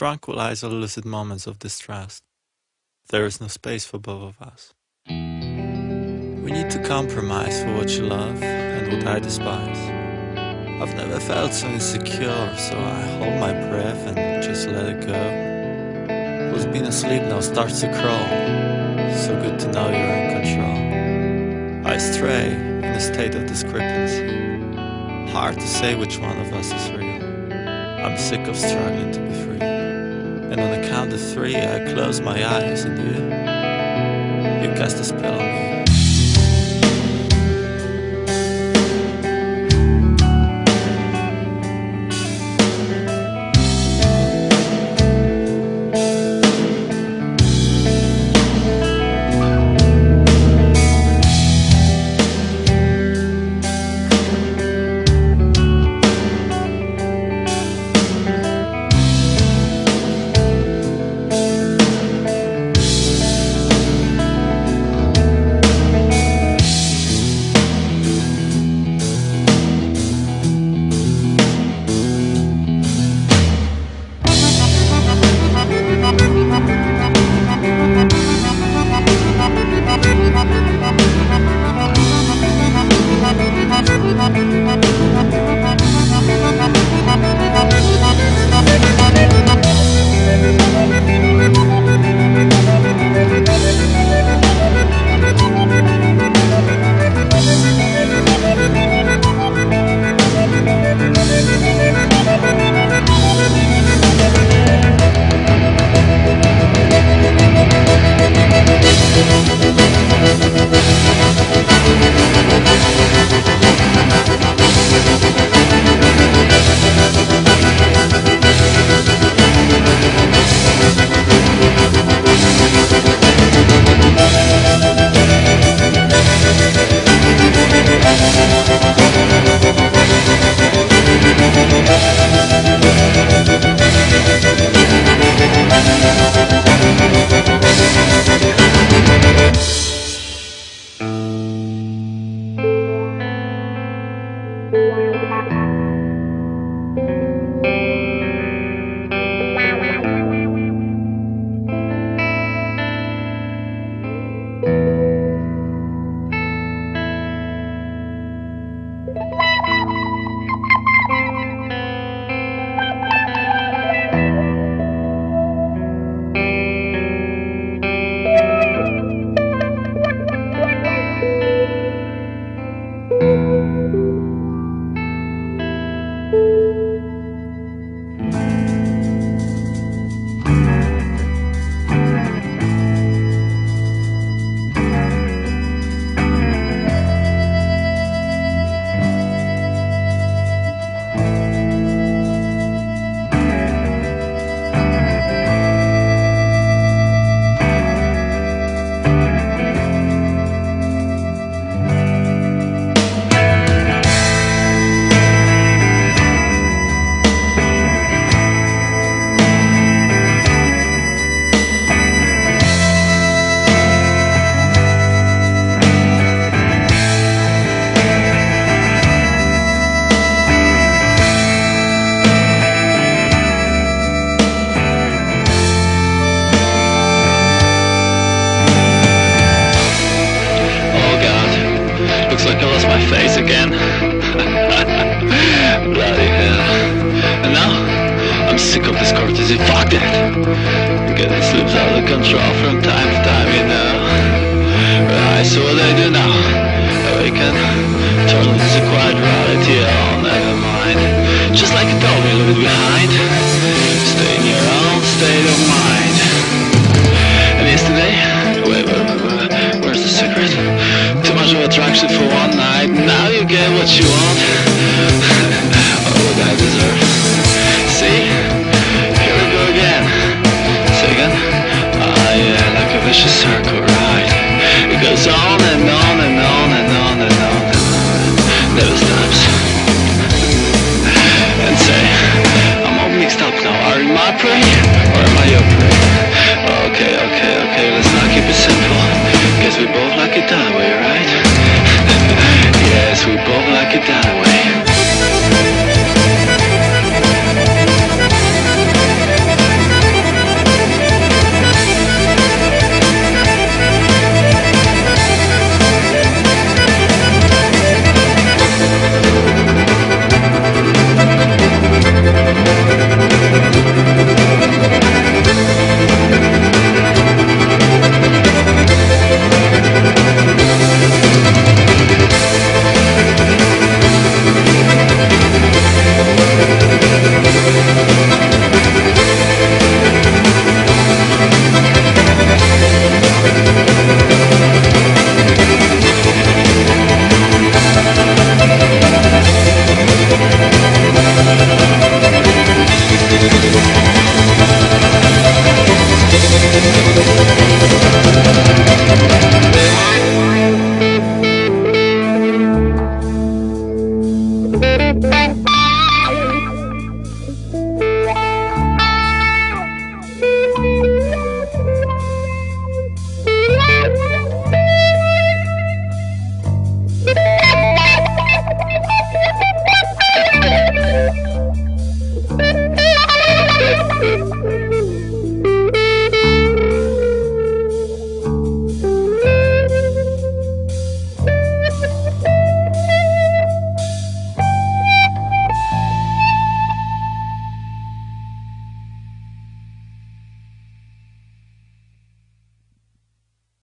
tranquilize our lucid moments of distrust. There is no space for both of us. We need to compromise for what you love and what I despise. I've never felt so insecure, so I hold my breath and just let it go. Who's been asleep now starts to crawl. So good to know you're in control. I stray in a state of discrepancy. Hard to say which one of us is real. I'm sick of struggling to be free. And on the count of three, I close my eyes and you, you cast a spell on me. Of fuck that! Getting slips out of control from time to time, you know. Right, so what I do now? Awaken, turn into quiet reality, oh never mind. Just like you told me, leave it behind. Stay in your own state of mind. Vicious circle,